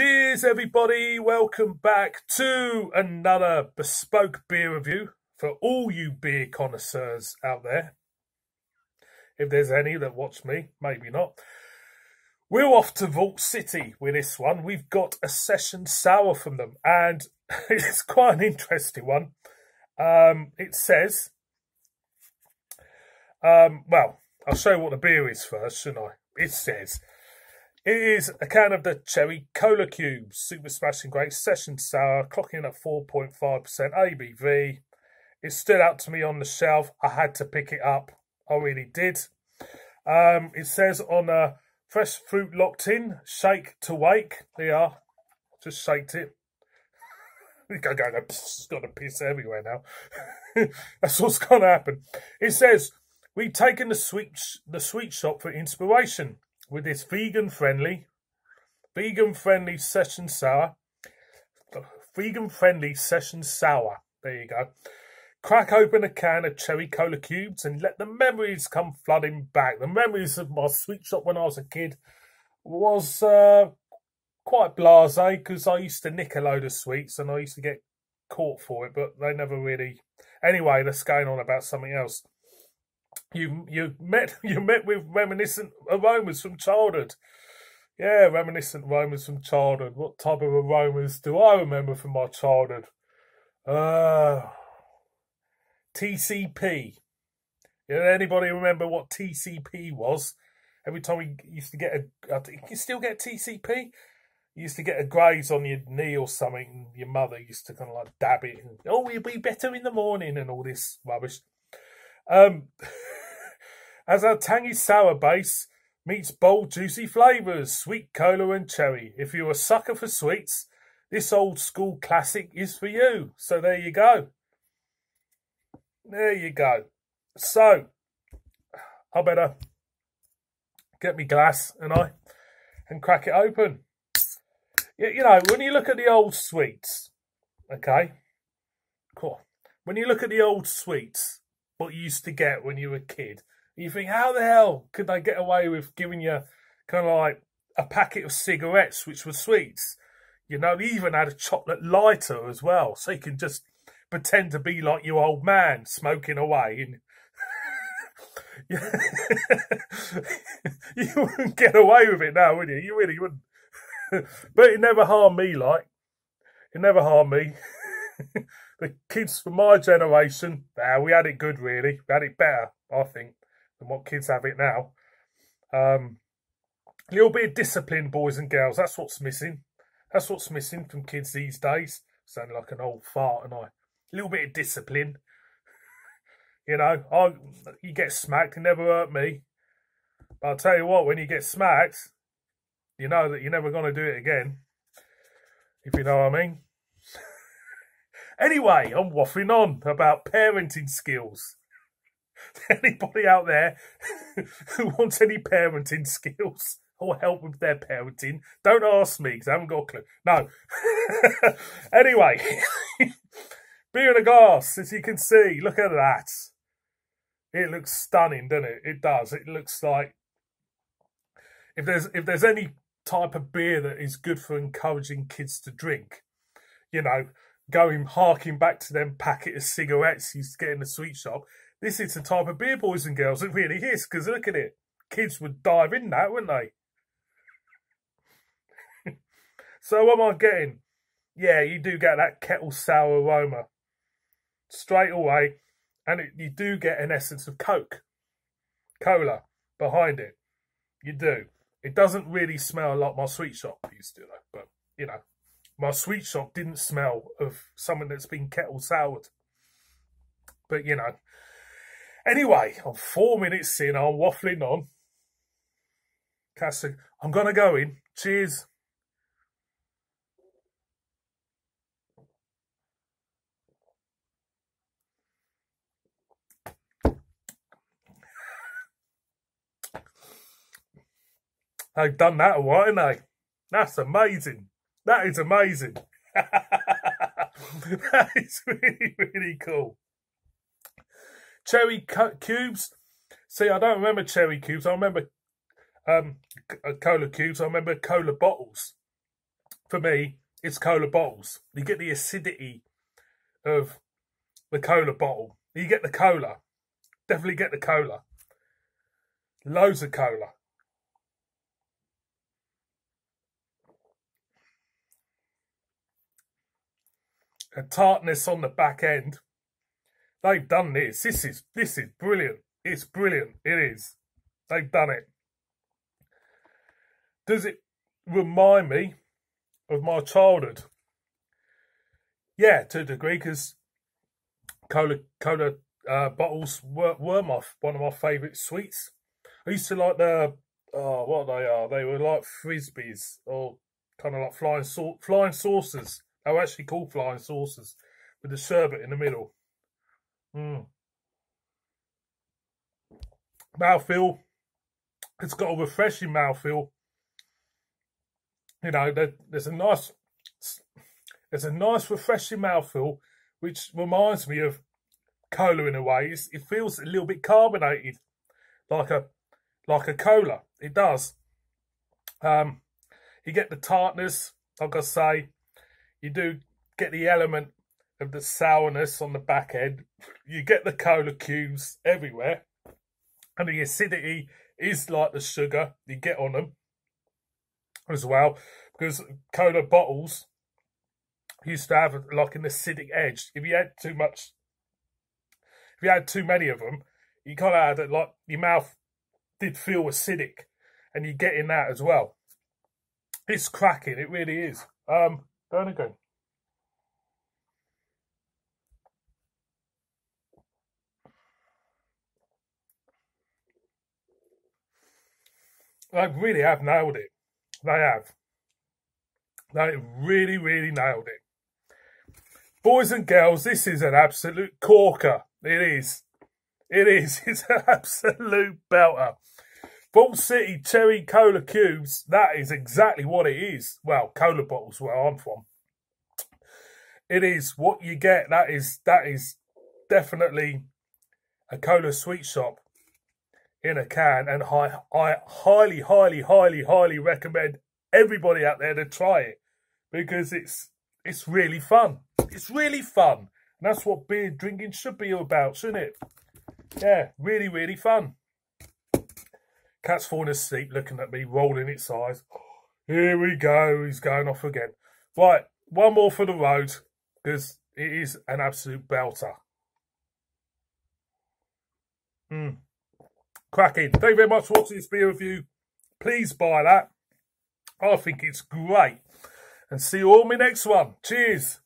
Cheers, everybody. Welcome back to another bespoke beer review for all you beer connoisseurs out there. If there's any that watch me, maybe not. We're off to Vault City with this one. We've got a session sour from them, and it's quite an interesting one. Um, it says, um, well, I'll show you what the beer is first, shouldn't I? It says, it is a can of the Cherry Cola Cubes Super Smashing Great Session Sour, clocking at 4.5% ABV. It stood out to me on the shelf. I had to pick it up. I really did. Um, it says on a fresh fruit locked in, shake to wake. There you are. Just shaked it. go, go, go. Got a piss everywhere now. That's what's going to happen. It says, we've taken the sweet, the sweet shop for inspiration with this vegan friendly, vegan friendly session sour, vegan friendly session sour. There you go. Crack open a can of cherry cola cubes and let the memories come flooding back. The memories of my sweet shop when I was a kid was uh, quite blasé because I used to nick a load of sweets and I used to get caught for it, but they never really. Anyway, that's going on about something else you you met you met with reminiscent aromas from childhood. Yeah, reminiscent aromas from childhood. What type of aromas do I remember from my childhood? Uh TCP. Yeah, anybody remember what TCP was? Every time we used to get a, you still get TCP. You used to get a graze on your knee or something. your mother used to kind of like dab it. And, oh, you'll be better in the morning and all this rubbish. Um, as our tangy sour base meets bold, juicy flavours, sweet cola and cherry. If you're a sucker for sweets, this old school classic is for you. So there you go. There you go. So, I better get me glass and I and crack it open. You know, when you look at the old sweets, okay, cool. When you look at the old sweets, what you used to get when you were a kid. You think, how the hell could they get away with giving you kind of like a packet of cigarettes, which were sweets? You know, they even had a chocolate lighter as well, so you can just pretend to be like your old man smoking away. And you wouldn't get away with it now, would you? You really wouldn't. but it never harmed me, like. It never harmed me the kids from my generation, uh, we had it good, really. We had it better, I think, than what kids have it now. Um, a little bit of discipline, boys and girls. That's what's missing. That's what's missing from kids these days. Sounding like an old fart, and I. A little bit of discipline. you know, I you get smacked, it never hurt me. But I'll tell you what, when you get smacked, you know that you're never going to do it again. If you know what I mean. Anyway, I'm waffling on about parenting skills. Anybody out there who wants any parenting skills or help with their parenting, don't ask me because I haven't got a clue. No. anyway, beer in a glass, as you can see, look at that. It looks stunning, doesn't it? It does. It looks like if there's if there's any type of beer that is good for encouraging kids to drink, you know, going harking back to them packet of cigarettes you used to get in the sweet shop. This is the type of beer, boys and girls. It really is, because look at it. Kids would dive in that, wouldn't they? so what am I getting? Yeah, you do get that kettle sour aroma straight away. And it, you do get an essence of Coke, cola behind it. You do. It doesn't really smell like my sweet shop used to, though. But, you know, my sweet shop didn't smell of something that's been kettle soured. But, you know. Anyway, I'm four minutes in, I'm waffling on. Cassie, I'm going to go in. Cheers. They've done that while, haven't they? That's amazing. That is amazing. that is really, really cool. Cherry cubes. See, I don't remember cherry cubes. I remember um, uh, cola cubes. I remember cola bottles. for me, it's cola bottles. You get the acidity of the cola bottle. You get the cola. Definitely get the cola. Loads of cola. A tartness on the back end. They've done this. This is this is brilliant. It's brilliant. It is. They've done it. Does it remind me of my childhood? Yeah, to a degree, because cola cola uh, bottles were, were my one of my favourite sweets. I used to like the oh what they are. They were like frisbees or kind of like flying flying saucers. They were actually called flying saucers with the sherbet in the middle. Mm. Mouthfeel. It's got a refreshing mouthfeel. You know, there, there's a nice, there's a nice refreshing mouthfeel, which reminds me of cola in a way. It's, it feels a little bit carbonated, like a like a cola. It does. Um, you get the tartness, like I say. You do get the element of the sourness on the back end. You get the cola cubes everywhere. And the acidity is like the sugar you get on them as well. Because cola bottles used to have like an acidic edge. If you had too much, if you had too many of them, you kind of had it like your mouth did feel acidic. And you get in that as well. It's cracking, it really is. Um, going again. They really have nailed it. They have. They really, really nailed it. Boys and girls, this is an absolute corker. It is. It is. It's an absolute belter. Vault City Cherry Cola Cubes, that is exactly what it is. Well, cola bottles where I'm from. It is what you get. That is that is definitely a cola sweet shop in a can, and I, I highly, highly, highly, highly recommend everybody out there to try it because it's it's really fun. It's really fun. And that's what beer drinking should be about, shouldn't it? Yeah, really, really fun. Cat's falling asleep, looking at me, rolling its eyes. Here we go. He's going off again. Right, one more for the road because it is an absolute belter. Hmm. Cracking. Thank you very much for watching this beer review. Please buy that. I think it's great. And see you all in my next one. Cheers.